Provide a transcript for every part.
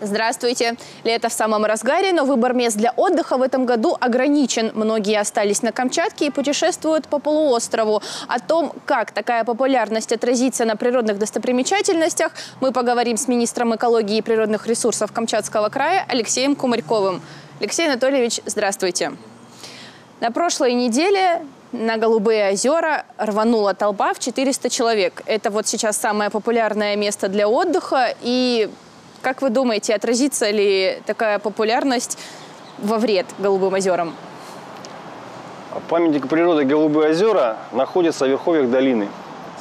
Здравствуйте! Лето в самом разгаре, но выбор мест для отдыха в этом году ограничен. Многие остались на Камчатке и путешествуют по полуострову. О том, как такая популярность отразится на природных достопримечательностях, мы поговорим с министром экологии и природных ресурсов Камчатского края Алексеем Кумарьковым. Алексей Анатольевич, здравствуйте! На прошлой неделе на Голубые озера рванула толпа в 400 человек. Это вот сейчас самое популярное место для отдыха. И как вы думаете, отразится ли такая популярность во вред Голубым озерам? Памятник природы Голубые озера находится в верховьях долины.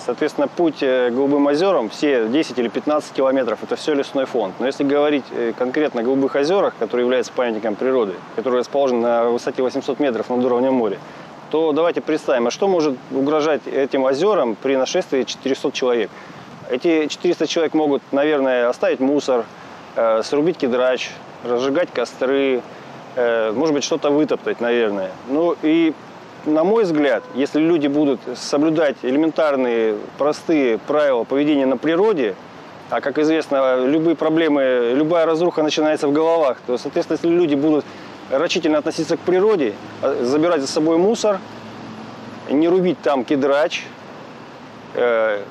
Соответственно, путь к Голубым озерам, все 10 или 15 километров, это все лесной фонд. Но если говорить э, конкретно о Голубых озерах, который является памятником природы, который расположен на высоте 800 метров над уровнем моря, то давайте представим, а что может угрожать этим озерам при нашествии 400 человек? Эти 400 человек могут, наверное, оставить мусор, э, срубить кедрач, разжигать костры, э, может быть, что-то вытоптать, наверное. Ну и, на мой взгляд, если люди будут соблюдать элементарные, простые правила поведения на природе, а как известно, любые проблемы, любая разруха начинается в головах, то, соответственно, если люди будут рачительно относиться к природе, а, забирать за собой мусор, не рубить там кедрач, э,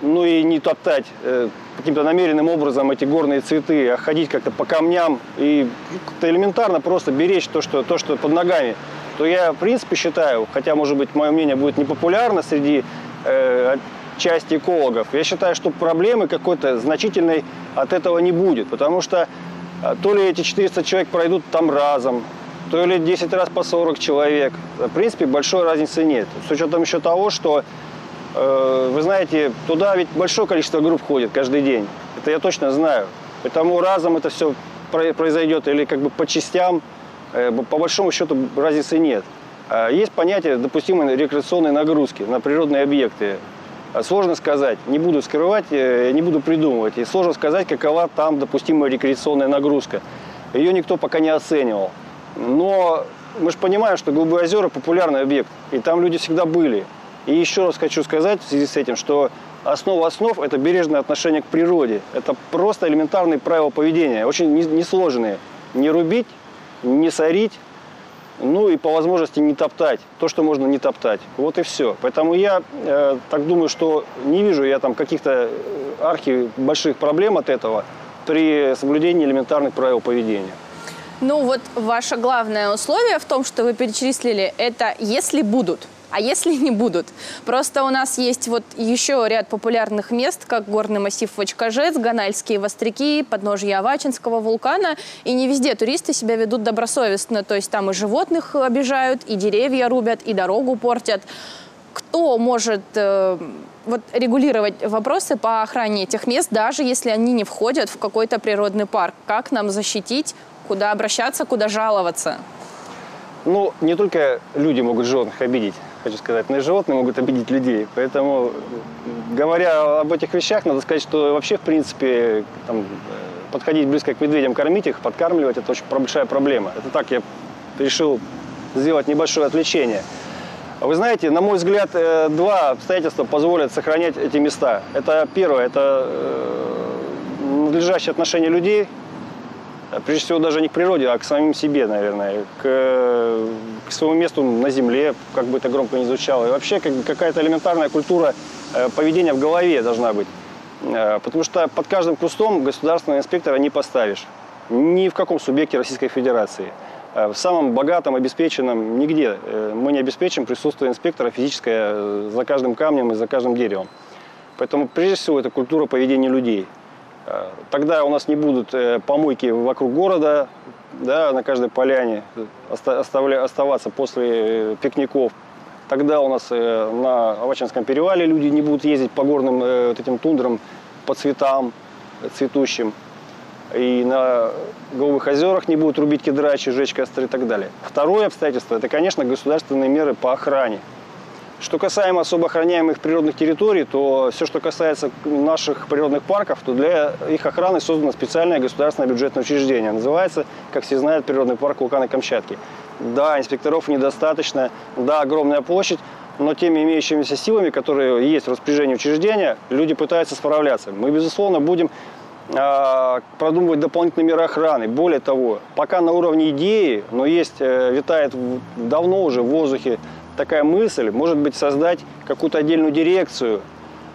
ну и не топтать э, каким-то намеренным образом эти горные цветы, а ходить как-то по камням и как-то элементарно просто беречь то что, то, что под ногами, то я в принципе считаю, хотя может быть мое мнение будет непопулярно среди э, части экологов, я считаю, что проблемы какой-то значительной от этого не будет, потому что то ли эти 400 человек пройдут там разом, то ли 10 раз по 40 человек. В принципе, большой разницы нет. С учетом еще того, что Э, вы знаете, туда ведь большое количество групп ходит каждый день. Это я точно знаю. Поэтому разом это все произойдет или как бы по частям, э, по большому счету разницы нет. А есть понятие допустимой рекреационной нагрузки на природные объекты. А сложно сказать, не буду скрывать, э, не буду придумывать. И сложно сказать, какова там допустимая рекреационная нагрузка. Ее никто пока не оценивал. Но мы же понимаем, что Голубые озера – популярный объект, и там люди всегда были. И еще раз хочу сказать в связи с этим, что основа основ – это бережное отношение к природе. Это просто элементарные правила поведения, очень несложные. Не рубить, не сорить, ну и по возможности не топтать то, что можно не топтать. Вот и все. Поэтому я э, так думаю, что не вижу я там каких-то э, архи больших проблем от этого при соблюдении элементарных правил поведения. Ну вот ваше главное условие в том, что вы перечислили, это если будут. А если не будут? Просто у нас есть вот еще ряд популярных мест, как горный массив Вачкажец, Ганальские востряки, подножье Авачинского вулкана. И не везде туристы себя ведут добросовестно. То есть там и животных обижают, и деревья рубят, и дорогу портят. Кто может э, вот, регулировать вопросы по охране этих мест, даже если они не входят в какой-то природный парк? Как нам защитить, куда обращаться, куда жаловаться? Ну, не только люди могут животных обидеть хочу сказать, но и животные могут обидеть людей. Поэтому, говоря об этих вещах, надо сказать, что вообще, в принципе, там, подходить близко к медведям, кормить их, подкармливать, это очень большая проблема. Это так я решил сделать небольшое отвлечение. Вы знаете, на мой взгляд, э, два обстоятельства позволят сохранять эти места. Это первое, это э, надлежащее отношение людей прежде всего даже не к природе, а к самим себе, наверное, к, к своему месту на земле, как бы это громко не звучало. И вообще как, какая-то элементарная культура э, поведения в голове должна быть. Э, потому что под каждым кустом государственного инспектора не поставишь. Ни в каком субъекте Российской Федерации. Э, в самом богатом, обеспеченном нигде мы не обеспечим присутствие инспектора физическое за каждым камнем и за каждым деревом. Поэтому прежде всего это культура поведения людей – тогда у нас не будут э, помойки вокруг города, да, на каждой поляне оставля, оставаться после э, пикников. Тогда у нас на Авачинском перевале люди не будут ездить по горным вот этим тундрам, по цветам цветущим. И на Голубых озерах не будут рубить кедрачи, жечь костры и так далее. Второе обстоятельство – это, конечно, государственные меры по охране. Что касаемо особо охраняемых природных территорий, то все, что касается наших природных парков, то для их охраны создано специальное государственное бюджетное учреждение. Называется, как все знают, природный парк вулкана Камчатки. Да, инспекторов недостаточно, да, огромная площадь, но теми имеющимися силами, которые есть в распоряжении учреждения, люди пытаются справляться. Мы, безусловно, будем а, продумывать дополнительные меры охраны. Более того, пока на уровне идеи, но есть, э, витает давно уже в воздухе такая мысль, может быть, создать какую-то отдельную дирекцию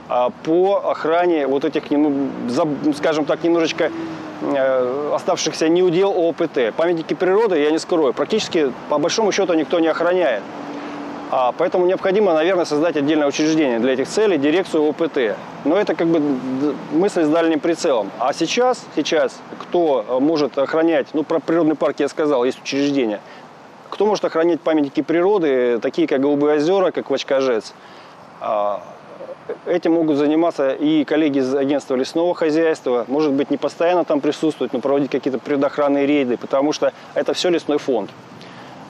а, по охране вот этих, скажем так, немножечко э, оставшихся неудел ОПТ. Памятники природы, я не скрою, практически по большому счету никто не охраняет. А, поэтому необходимо, наверное, создать отдельное учреждение для этих целей, дирекцию ОПТ. Но это как бы мысль с дальним прицелом. А сейчас, сейчас кто может охранять, ну про природный парк я сказал, есть учреждение. Кто может охранять памятники природы, такие как Голубые озера, как Вачкажец? А, этим могут заниматься и коллеги из агентства лесного хозяйства. Может быть, не постоянно там присутствовать, но проводить какие-то предохранные рейды, потому что это все лесной фонд.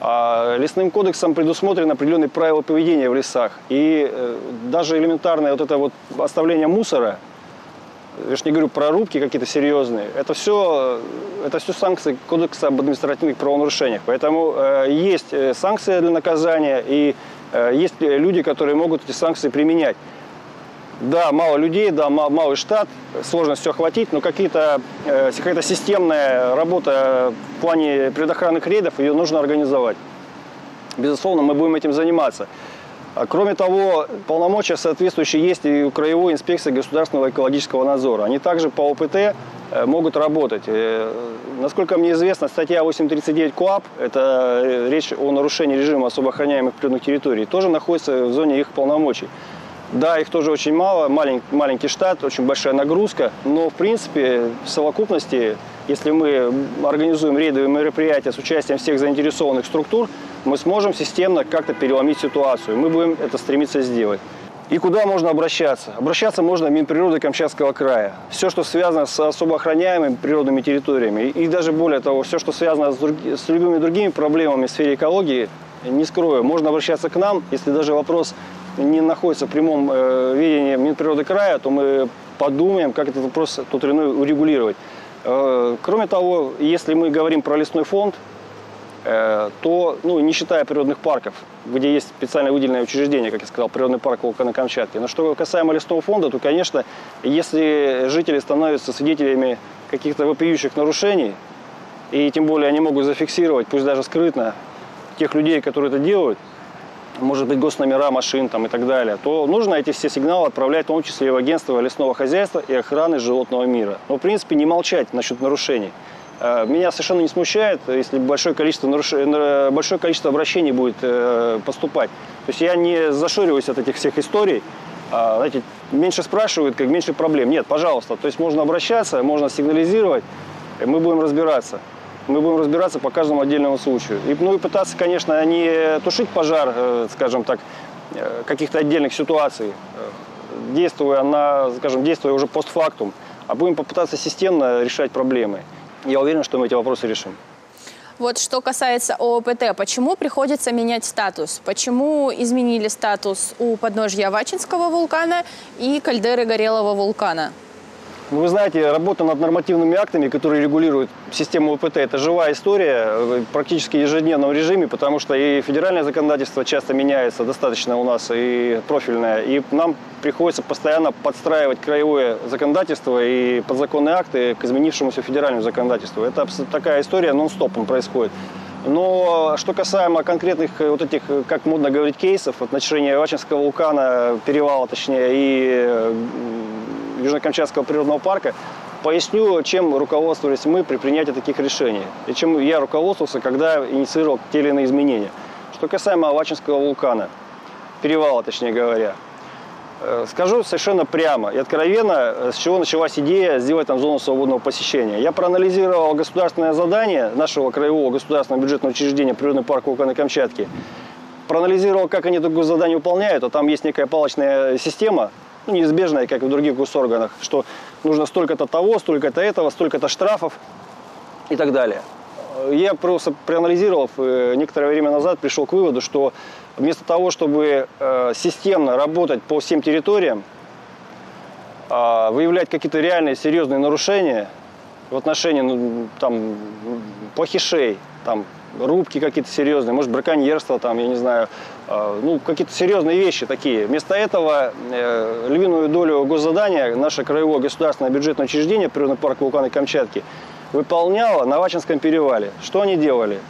А лесным кодексом предусмотрены определенные правила поведения в лесах. И э, даже элементарное вот это вот оставление мусора, я же не говорю про рубки какие-то серьезные, это все, это все санкции кодекса об административных правонарушениях. Поэтому э, есть э, санкции для наказания и э, есть люди, которые могут эти санкции применять. Да, мало людей, да, малый штат, сложно все охватить, но какие-то, э, какая-то системная работа в плане предохранных рейдов, ее нужно организовать. Безусловно, мы будем этим заниматься. А кроме того, полномочия соответствующие есть и у Краевой инспекции государственного экологического надзора. Они также по ОПТ э, могут работать. Э, насколько мне известно, статья 839 КОАП, это э, речь о нарушении режима особо охраняемых природных территорий, тоже находится в зоне их полномочий. Да, их тоже очень мало, маленький, маленький штат, очень большая нагрузка, но в принципе в совокупности, если мы организуем рейдовые мероприятия с участием всех заинтересованных структур, мы сможем системно как-то переломить ситуацию. Мы будем это стремиться сделать. И куда можно обращаться? Обращаться можно в Минприроды Камчатского края. Все, что связано с особо охраняемыми природными территориями, и даже более того, все, что связано с, друг... с любыми другими проблемами в сфере экологии, не скрою, можно обращаться к нам, если даже вопрос не находится в прямом э, видении Минприроды края, то мы подумаем, как этот вопрос тот или иной урегулировать. Э, кроме того, если мы говорим про лесной фонд, э, то, ну, не считая природных парков, где есть специально выделенное учреждение, как я сказал, природный парк на Камчатке. Но что касаемо лесного фонда, то, конечно, если жители становятся свидетелями каких-то вопиющих нарушений, и тем более они могут зафиксировать, пусть даже скрытно, тех людей, которые это делают, может быть, госномера машин там, и так далее, то нужно эти все сигналы отправлять в том числе и в агентство лесного хозяйства и охраны животного мира. Но, в принципе, не молчать насчет нарушений. Э, меня совершенно не смущает, если большое количество, наруш... большое количество обращений будет э, поступать. То есть я не зашориваюсь от этих всех историй. А, знаете, меньше спрашивают, как меньше проблем. Нет, пожалуйста. То есть можно обращаться, можно сигнализировать, и мы будем разбираться. Мы будем разбираться по каждому отдельному случаю. И, ну и пытаться, конечно, не тушить пожар, э, скажем так, э, каких-то отдельных ситуаций, э, действуя на, скажем, действуя уже постфактум, а будем попытаться системно решать проблемы. Я уверен, что мы эти вопросы решим. Вот что касается ООПТ, почему приходится менять статус? Почему изменили статус у подножья Вачинского вулкана и кальдеры Горелого вулкана? Ну, вы знаете, работа над нормативными актами, которые регулируют систему ВПТ, это живая история, э, практически ежедневном режиме, потому что и федеральное законодательство часто меняется достаточно у нас, и профильное, и нам приходится постоянно подстраивать краевое законодательство и подзаконные акты к изменившемуся федеральному законодательству. Это такая история нон-стопом происходит. Но что касаемо конкретных э, вот этих, э, как модно говорить, кейсов, отношения Вачинского вулкана, перевала точнее, и Южно-Камчатского природного парка, поясню, чем руководствовались мы при принятии таких решений. И чем я руководствовался, когда инициировал те или иные изменения. Что касаемо Авачинского вулкана, перевала, точнее говоря, э, Скажу совершенно прямо и откровенно, э, с чего началась идея сделать там зону свободного посещения. Я проанализировал государственное задание нашего краевого государственного бюджетного учреждения Природный парк вулкана Камчатки. Проанализировал, как они такое задание выполняют, а там есть некая палочная система, ну, неизбежное, как и в других госорганах, что нужно столько-то того, столько-то этого, столько-то штрафов и так далее. Я просто проанализировав э, некоторое время назад, пришел к выводу, что вместо того, чтобы э, системно работать по всем территориям, а, выявлять какие-то реальные серьезные нарушения в отношении ну, там, плохишей, там, рубки какие-то серьезные, может браконьерство, там, я не знаю, э, ну, какие-то серьезные вещи такие. Вместо этого э, львиную долю госзадания наше краевое государственное бюджетное учреждение Природный парк вулканы Камчатки выполняло на Вачинском перевале. Что они делали?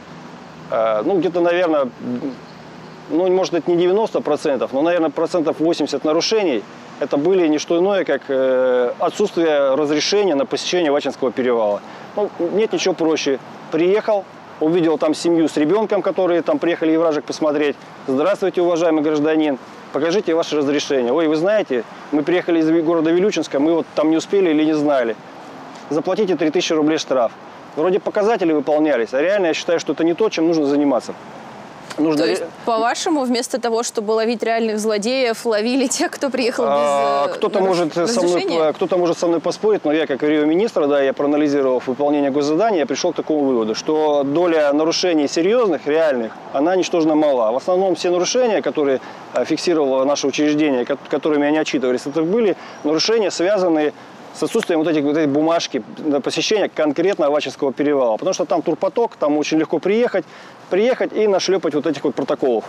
Э, ну, где-то, наверное, ну, может, это не 90%, но, наверное, процентов 80 нарушений это были не что иное, как э, отсутствие разрешения на посещение Вачинского перевала. Ну, нет ничего проще. Приехал, увидел там семью с ребенком, которые там приехали евражек посмотреть. Здравствуйте, уважаемый гражданин, покажите ваше разрешение. Ой, вы знаете, мы приехали из города Вилючинска, мы вот там не успели или не знали. Заплатите 3000 рублей штраф. Вроде показатели выполнялись, а реально я считаю, что это не то, чем нужно заниматься. Нужно... То есть, по-вашему, вместо того, чтобы ловить реальных злодеев, ловили тех, кто приехал без а, э, кто-то может со мной, Кто-то может со мной поспорить, но я, как министр, да, я проанализировав выполнение госзадания, я пришел к такому выводу, что доля нарушений серьезных, реальных, она ничтожно мала. В основном все нарушения, которые э, фиксировало наше учреждение, которыми они отчитывались, это были нарушения, связанные с отсутствием вот этих вот этой бумажки на посещение конкретно Авачинского перевала. Потому что там турпоток, там очень легко приехать, приехать и нашлепать вот этих вот протоколов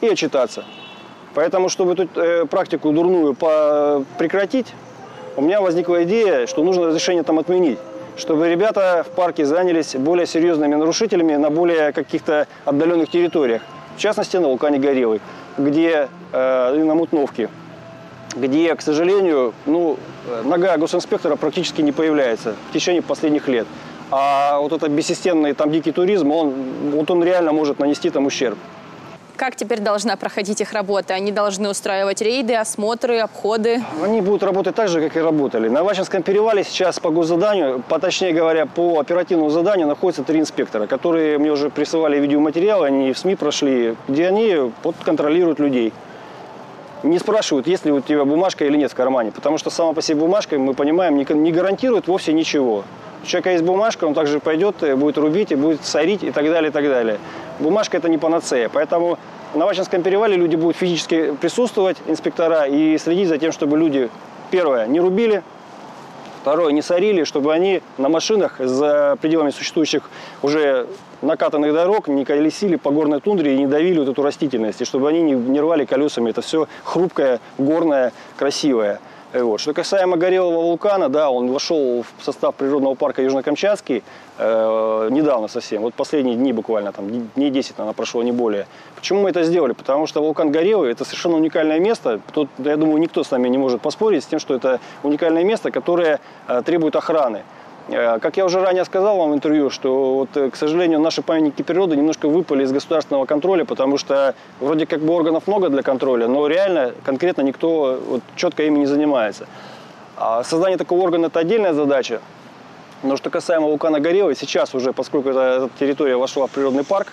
и отчитаться. Поэтому, чтобы эту э, практику дурную по прекратить, у меня возникла идея, что нужно разрешение там отменить чтобы ребята в парке занялись более серьезными нарушителями на более каких-то отдаленных территориях. В частности, на вулкане Горелый, где э, на Мутновке где, к сожалению, ну, нога госинспектора практически не появляется в течение последних лет. А вот этот бессистемный там дикий туризм, он, вот он реально может нанести там ущерб. Как теперь должна проходить их работа? Они должны устраивать рейды, осмотры, обходы? Они будут работать так же, как и работали. На Вачинском перевале сейчас по госзаданию, по, точнее говоря, по оперативному заданию находятся три инспектора, которые мне уже присылали видеоматериалы, они в СМИ прошли, где они вот, контролируют людей не спрашивают, есть ли у тебя бумажка или нет в кармане. Потому что сама по себе бумажка, мы понимаем, не гарантирует вовсе ничего. У человека есть бумажка, он также пойдет, э, будет рубить, и будет сорить и так далее, и так далее. Бумажка – это не панацея. Поэтому на Вачинском перевале люди будут физически присутствовать, инспектора, и следить за тем, чтобы люди, первое, не рубили, Второе, не сорили, чтобы они на машинах за пределами существующих уже накатанных дорог не колесили по горной тундре и не давили вот эту растительность, и чтобы они не, не рвали колесами. Это все хрупкое, горное, красивое. Э, вот. Что касаемо горелого вулкана, да, он вошел в состав природного парка Южно-Камчатский э, недавно совсем, вот последние дни буквально, там, дней 10, наверное, прошло, не более. Почему мы это сделали? Потому что вулкан Горелый – это совершенно уникальное место. Тут, я думаю, никто с нами не может поспорить с тем, что это уникальное место, которое э, требует охраны. Э, как я уже ранее сказал вам в интервью, что, вот, э, к сожалению, наши памятники природы немножко выпали из государственного контроля, потому что вроде как бы органов много для контроля, но реально конкретно никто вот, четко ими не занимается. А создание такого органа – это отдельная задача. Но что касаемо вулкана Горелый, сейчас уже, поскольку эта, территория вошла в природный парк,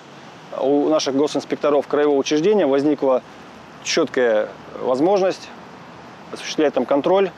у наших госинспекторов краевого учреждения возникла четкая возможность осуществлять там контроль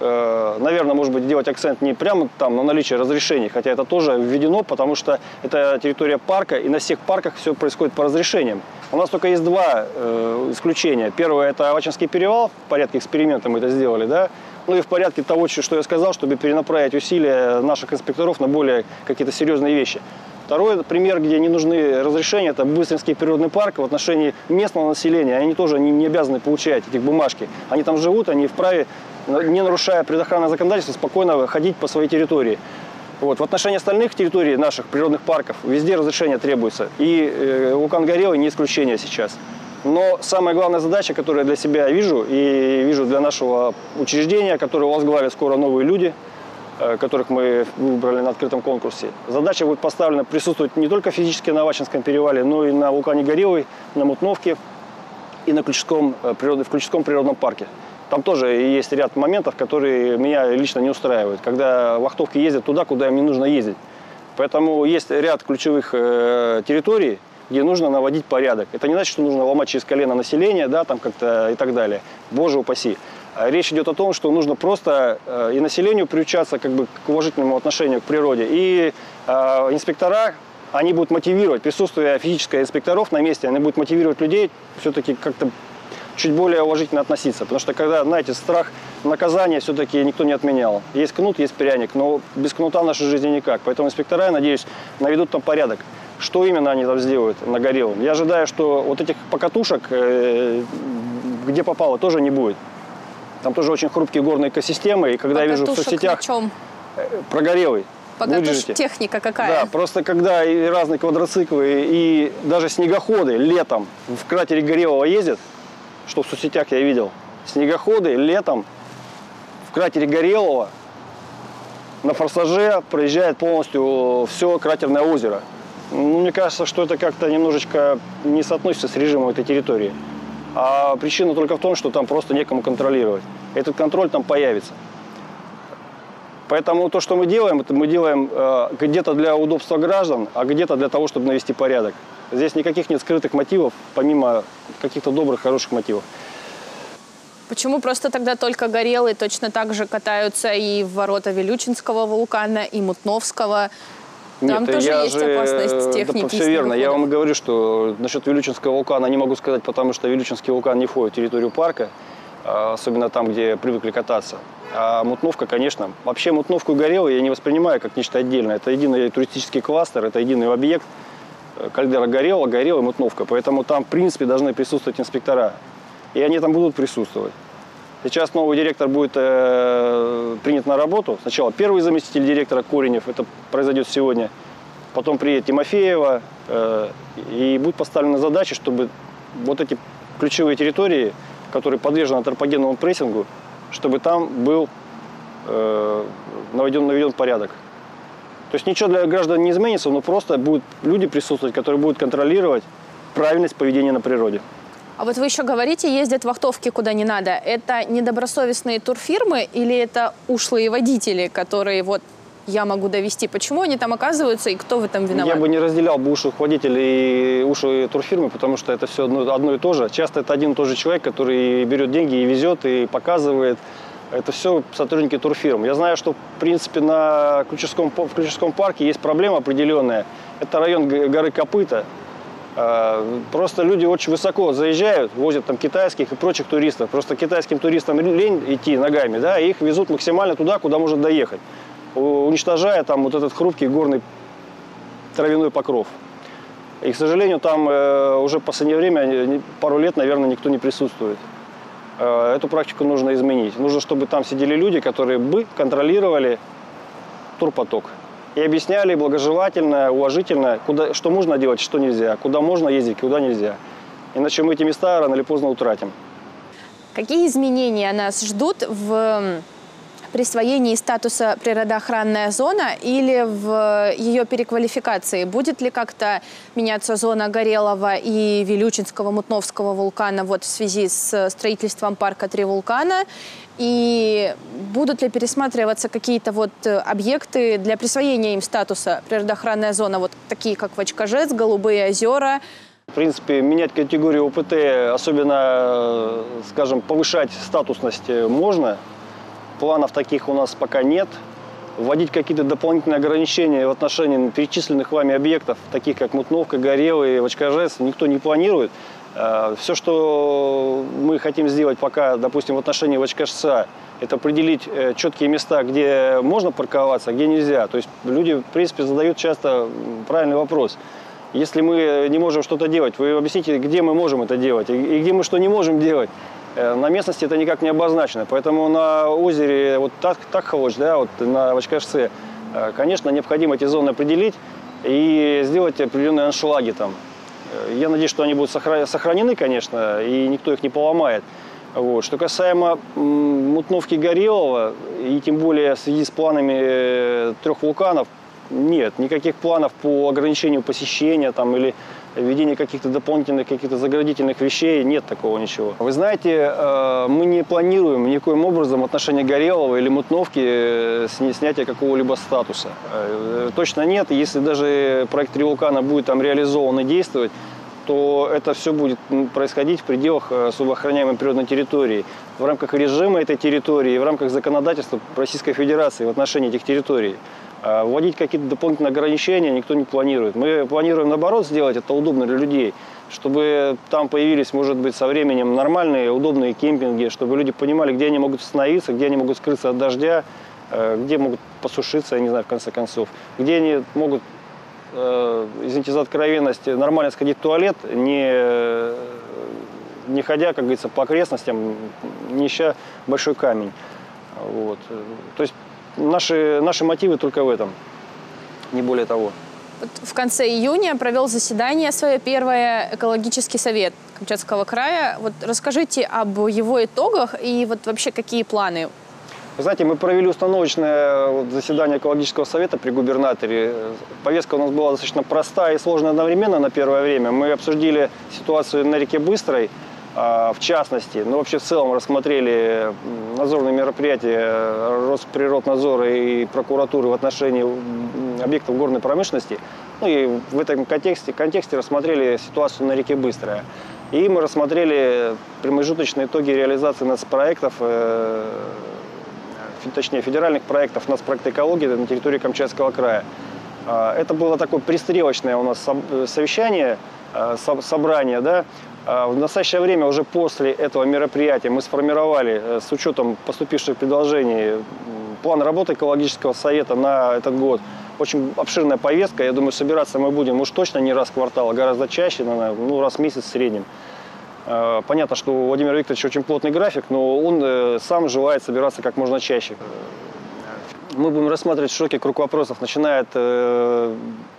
наверное, может быть, делать акцент не прямо там на наличие разрешений, хотя это тоже введено, потому что это территория парка, и на всех парках все происходит по разрешениям. У нас только есть два э, исключения. Первое – это Авачинский перевал, в порядке эксперимента мы это сделали, да, ну и в порядке того, что я сказал, чтобы перенаправить усилия наших инспекторов на более какие-то серьезные вещи. Второй пример, где не нужны разрешения, это Быстринский природный парк в отношении местного населения. Они тоже не, не обязаны получать этих бумажки. Они там живут, они вправе, не нарушая предохранное законодательство, спокойно ходить по своей территории. Вот. В отношении остальных территорий наших природных парков везде разрешение требуется. И э, вулкан Горелый не исключение сейчас. Но самая главная задача, которую я для себя вижу и вижу для нашего учреждения, которое возглавят скоро новые люди – которых мы выбрали на открытом конкурсе. Задача будет поставлена присутствовать не только физически на Авачинском перевале, но и на вулкане Горелый, на Мутновке и на Ключевском, э, в Ключевском природном парке. Там тоже есть ряд моментов, которые меня лично не устраивают, когда вахтовки ездят туда, куда им не нужно ездить. Поэтому есть ряд ключевых э, территорий, где нужно наводить порядок. Это не значит, что нужно ломать через колено население, да, там как-то и так далее. Боже упаси. А речь идет о том, что нужно просто э, и населению приучаться как бы, к уважительному отношению к природе. И э, инспектора, они будут мотивировать, присутствие физических инспекторов на месте, они будут мотивировать людей все-таки как-то чуть более уважительно относиться. Потому что когда, знаете, страх наказания все-таки никто не отменял. Есть кнут, есть пряник, но без кнута в нашей жизни никак. Поэтому инспектора, я надеюсь, наведут там порядок. что именно они там сделают на Горелом. Я ожидаю, что вот этих покатушек, э, где попало, тоже не будет. Там тоже очень хрупкие горные экосистемы, и когда я вижу в Покатушек соцсетях на чем? прогорелый, Покатуш выдержите. техника какая? Да, просто когда и разные квадроциклы и даже снегоходы летом в кратере Горелого ездят, что в соцсетях я видел, снегоходы летом в кратере Горелого на форсаже проезжает полностью все кратерное озеро. Ну, мне кажется, что это как-то немножечко не соотносится с режимом этой территории. А причина только в том, что там просто некому контролировать. Этот контроль там появится. Поэтому то, что мы делаем, это мы делаем э, где-то для удобства граждан, а где-то для того, чтобы навести порядок. Здесь никаких нет скрытых мотивов, помимо каких-то добрых, хороших мотивов. Почему просто тогда только горелые точно так же катаются и в ворота Вилючинского вулкана, и Мутновского? Там тоже я есть же, опасность техники. Да, все верно. Я снегоходов. вам и говорю, что насчет Вилючинского вулкана не могу сказать, потому что Вилючинский вулкан не входит в территорию парка, особенно там, где привыкли кататься. А Мутновка, конечно. Вообще Мутновку и Горелый я не воспринимаю как нечто отдельное. Это единый туристический кластер, это единый объект. Э, Кальдера Горела и Мутновка. Поэтому там, в принципе, должны присутствовать инспектора. И они там будут присутствовать. Сейчас новый директор будет э, принят на работу. Сначала первый заместитель директора Коренев, это произойдет сегодня. Потом приедет Тимофеева. э, и будет поставлена задача, чтобы вот эти ключевые территории, которые подвержены антропогенному прессингу, чтобы там был э, наведен, наведен порядок. То есть ничего для граждан не изменится, но просто будут люди присутствовать, которые будут контролировать правильность поведения на природе. А вот вы еще говорите, ездят вахтовки куда не надо. Это недобросовестные турфирмы или это ушлые водители, которые вот я могу довести? Почему они там оказываются и кто в этом виноват? Я бы не разделял бы уши водителей и уши турфирмы, потому что это все одно, одно и то же. Часто это один и тот же человек, который берет деньги и везет, и показывает. Это все сотрудники турфирм. Я знаю, что, в принципе, на Ключевском, в Ключевском парке есть проблема определенная. Это район горы Копыта. А, Просто люди очень высоко заезжают, возят там китайских и прочих туристов. Просто китайским туристам лень идти ногами, да, и их везут максимально туда, куда можно доехать, уничтожая там вот этот хрупкий горный травяной покров. И, к сожалению, там э, уже в последнее время, э, пару лет, наверное, никто не присутствует. Э, эту практику нужно изменить. Нужно, чтобы там сидели люди, которые бы контролировали турпоток. И объясняли благожелательно, уважительно, куда, что можно делать, что нельзя, куда можно ездить, куда нельзя. Иначе мы эти места рано или поздно утратим. Какие изменения нас ждут в присвоении статуса природоохранная зона или в ее переквалификации? Будет ли как-то меняться зона Горелого и Вилючинского, Мутновского вулкана вот в связи с строительством парка «Три вулкана»? И будут ли пересматриваться какие-то вот э, объекты для присвоения им статуса природоохранная зона, вот такие как Вачкажец, Голубые озера? В принципе, менять категорию ОПТ, особенно, э, скажем, повышать статусность э, можно. Планов таких у нас пока нет. Вводить какие-то дополнительные ограничения в отношении перечисленных вами объектов, таких как Мутновка, Горелый, Вачкажец, никто не планирует. Все, что мы хотим сделать пока, допустим, в отношении Вачкажца, это определить э, четкие места, где можно парковаться, а где нельзя. То есть люди, в принципе, задают часто правильный вопрос. Если мы не можем что-то делать, вы объясните, где мы можем это делать и где мы что не можем делать. Э, На местности это никак не обозначено. Поэтому на озере вот так, Такховоч, да, вот на Вачкашце, э, конечно, необходимо эти зоны определить и сделать определенные аншлаги там. Э, Я надеюсь, что они будут сохра- сохранены, конечно, и никто их не поломает. Вот. Что касаемо Мутновки Горелого, и тем более в связи с планами трех вулканов, нет, никаких планов по ограничению посещения там, или введению каких-то дополнительных, каких-то заградительных вещей, нет такого ничего. Вы знаете, э, мы не планируем никоим образом отношения Горелого или Мутновки э, сня- снятия какого-либо статуса. Э, Точно нет. Если даже проект «Три вулкана» будет там реализован и действовать, то это все будет происходить в пределах особо охраняемой природной территории, в рамках режима этой территории в рамках законодательства Российской Федерации в отношении этих территорий. А Вводить какие-то дополнительные ограничения никто не планирует. Мы планируем, наоборот, сделать это удобно для людей, чтобы там появились, может быть, со временем нормальные, удобные кемпинги, чтобы люди понимали, где они могут остановиться, где они могут скрыться от дождя, э, где могут посушиться, я не знаю, в конце концов, где они могут э, извините за откровенность, нормально сходить в туалет, не, не ходя, как говорится, по окрестностям, не ища большой камень. Вот. То есть наши, наши мотивы только в этом, не более того. В конце июня провел заседание свое первое экологический совет Камчатского края. Вот расскажите об его итогах и вот вообще какие планы Вы знаете, мы провели установочное заседание экологического совета при губернаторе. Повестка у нас была достаточно простая и сложная одновременно на первое время. Мы обсудили ситуацию на реке Быстрой, в частности, но вообще в целом рассмотрели надзорные мероприятия Росприроднадзора и прокуратуры в отношении объектов горной промышленности. Ну и в этом контексте, контексте рассмотрели ситуацию на реке Быстрая. И мы рассмотрели промежуточные итоги реализации нацпроектов, э, точнее федеральных проектов нацпроекта экологии на территории Камчатского края. А, Это было такое пристрелочное у нас э, совещание, э, со- собрание, да. А В настоящее время уже после этого мероприятия мы сформировали э, с учетом поступивших предложений план работы экологического совета на этот год. Очень обширная повестка. Я думаю, собираться мы будем уж точно не раз в квартал, а гораздо чаще, наверное, ну, раз в месяц в среднем. Э, Понятно, что у Владимира Викторовича очень плотный график, но он э, сам желает собираться как можно чаще. Мы будем рассматривать широкий круг вопросов, начиная от э,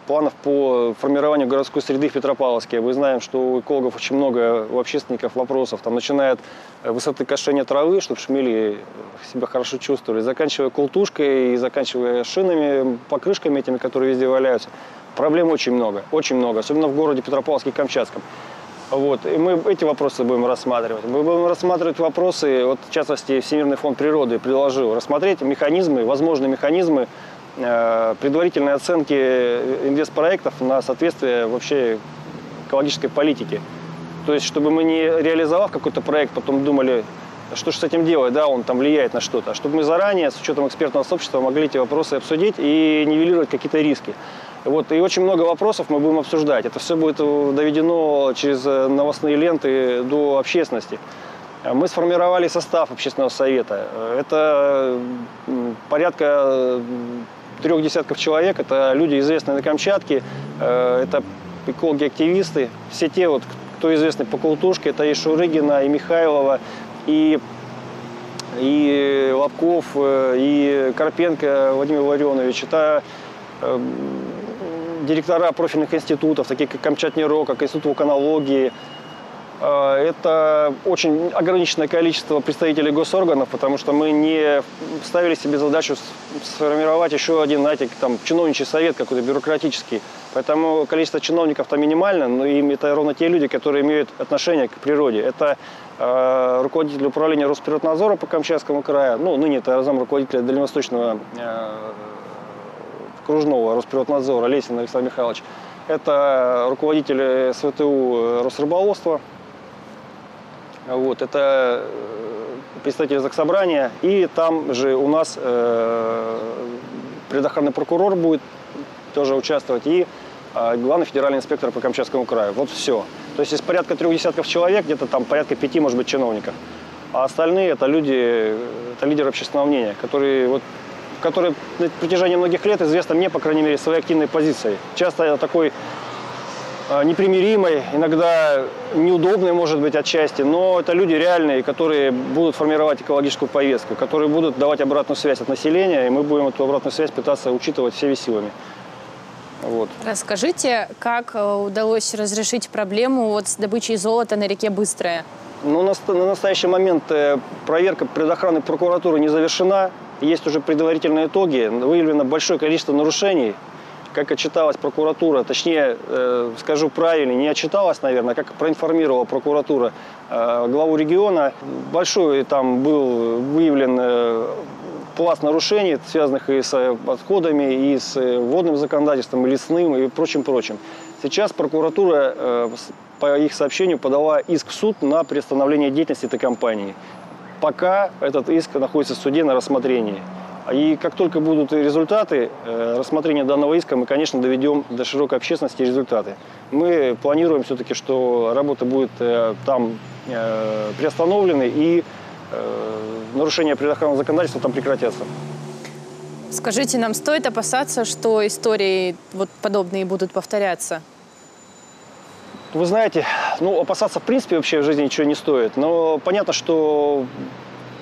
планов по формированию городской среды в Петропавловске. Мы знаем, что у экологов очень много, у общественников вопросов, там, начиная от э, высоты кошения травы, чтобы шмели себя хорошо чувствовали, заканчивая култушкой и заканчивая шинами, покрышками этими, которые везде валяются. Проблем очень много, очень много, особенно в городе Петропавловске и Камчатском. Вот. И мы эти вопросы будем рассматривать. Мы будем рассматривать вопросы, вот, в частности, Всемирный фонд природы предложил рассмотреть механизмы, возможные механизмы э, предварительной оценки инвестпроектов на соответствие вообще экологической политике. То есть, чтобы мы не реализовав какой-то проект, потом думали, что же с этим делать, да, он там влияет на что-то. А чтобы мы заранее, с учетом экспертного сообщества, могли эти вопросы обсудить и нивелировать какие-то риски. Вот, и очень много вопросов мы будем обсуждать. Это все будет э, доведено через э, новостные ленты до общественности. Э, Мы сформировали состав общественного совета. Э, Это м, порядка э, трех десятков человек. Это люди, известные на Камчатке. Э, Это экологи-активисты. Все те, вот, кто известны по култушке. Это и Шурыгина, и Михайлова, и и Лобков, э, и Карпенко Владимир Ларионович. Это э, директора профильных институтов, таких как Камчатнеро, как Институт вулканологии. Э, Это очень ограниченное количество представителей госорганов, потому что мы не ставили себе задачу сформировать еще один, знаете, там, чиновничий совет какой-то бюрократический. Поэтому количество чиновников там минимально, но им это ровно те люди, которые имеют отношение к природе. Это э, руководитель управления Росприроднадзора по Камчатскому краю, ну, ныне это зам руководителя Дальневосточного э, окружного Росприроднадзора Лесин Александр Михайлович. Это руководитель СВТУ Росрыболовства. Вот, это э, представитель Заксобрания. И там же у нас э, предохранный прокурор будет тоже участвовать. И э, главный федеральный инспектор по Камчатскому краю. Вот все. То есть из порядка трех десятков человек, где-то там порядка пяти, может быть, чиновников. А остальные это люди, это лидеры общественного мнения, которые вот которые на протяжении многих лет известны мне, по крайней мере, своей активной позицией. Часто такой э, непримиримой, иногда неудобной, может быть, отчасти, но это люди реальные, которые будут формировать экологическую повестку, которые будут давать обратную связь от населения, и мы будем эту обратную связь пытаться учитывать всеми силами. Вот. Расскажите, как э, удалось разрешить проблему вот с добычей золота на реке Быстрая? Ну, на, ст- на настоящий момент э, проверка предохранной прокуратуры не завершена. Есть уже предварительные итоги. Выявлено большое количество нарушений. Как отчиталась прокуратура, точнее, э, скажу правильно, не отчиталась, наверное, а как проинформировала прокуратура э, главу региона. Большой там был выявлен э, пласт нарушений, связанных и с отходами, и с водным законодательством, и лесным, и прочим-прочим. Сейчас прокуратура, э, по их сообщению, подала иск в суд на приостановление деятельности этой компании. Пока этот иск находится в суде на рассмотрении. И как только будут результаты э, рассмотрения данного иска, мы, конечно, доведем до широкой общественности результаты. Мы планируем все-таки, что работа будет э, там приостановлены и нарушения предохранного законодательства там прекратятся. Скажите, нам стоит опасаться, что истории вот подобные будут повторяться? Вы знаете, ну, опасаться в принципе вообще в жизни ничего не стоит. Но понятно, что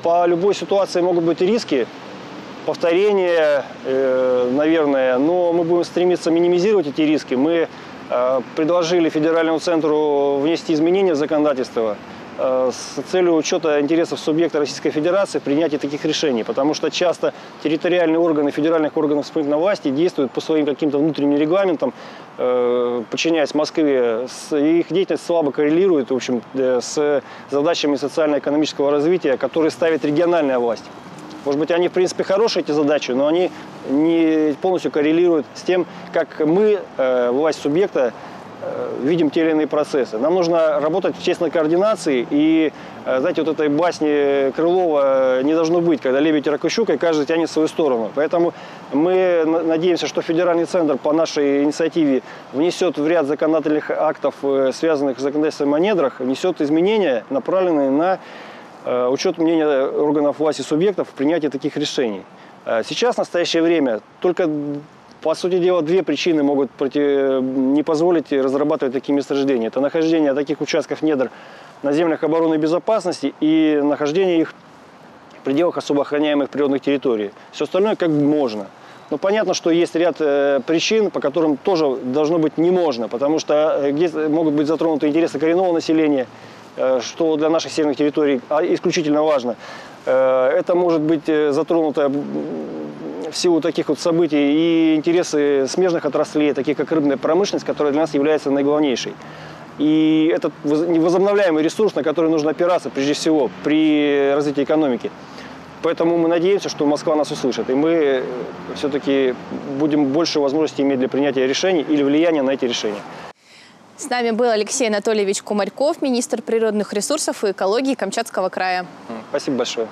по любой ситуации могут быть риски, повторения, э, наверное, но мы будем стремиться минимизировать эти риски. Мы э, предложили федеральному центру внести изменения в законодательство с целью учета интересов субъекта Российской Федерации в принятии таких решений. Потому что часто территориальные органы федеральных органов исполнительной власти действуют по своим каким-то внутренним регламентам, э, подчиняясь Москве. И их деятельность слабо коррелирует в общем, э, с задачами социально-экономического развития, которые ставит региональная власть. Может быть, они, в принципе, хорошие, эти задачи, но они не полностью коррелируют с тем, как мы, э, власть субъекта, э, видим те или иные процессы. Нам нужно работать в честной координации, и, э, знаете, вот этой басни Крылова не должно быть, когда лебедь и щука, и каждый тянет в свою сторону. Поэтому мы на- надеемся, что федеральный центр по нашей инициативе внесет в ряд законодательных актов, э, связанных с законодательством о недрах, внесет изменения, направленные на э, учет мнения органов власти субъектов в принятии таких решений. Э, Сейчас, в настоящее время, только, по сути дела, две причины могут проти- не позволить разрабатывать такие месторождения. Это нахождение таких участков недр на землях обороны и безопасности и нахождение их в пределах особо охраняемых природных территорий. Все остальное как можно. Но понятно, что есть ряд э, причин, по которым тоже должно быть не можно, потому что э, где могут быть затронуты интересы коренного населения, э, что для наших северных территорий а, исключительно важно. Э, Это может быть э, затронуто в силу таких вот событий и интересы смежных отраслей, таких как рыбная промышленность, которая для нас является наиглавнейшей. И это воз- невозобновляемый ресурс, на который нужно опираться прежде всего при развитии экономики. Поэтому мы надеемся, что Москва нас услышит, и мы все-таки будем больше возможностей иметь для принятия решений или влияния на эти решения. С нами был Алексей Анатольевич Кумарьков, министр природных ресурсов и экологии Камчатского края. Спасибо большое.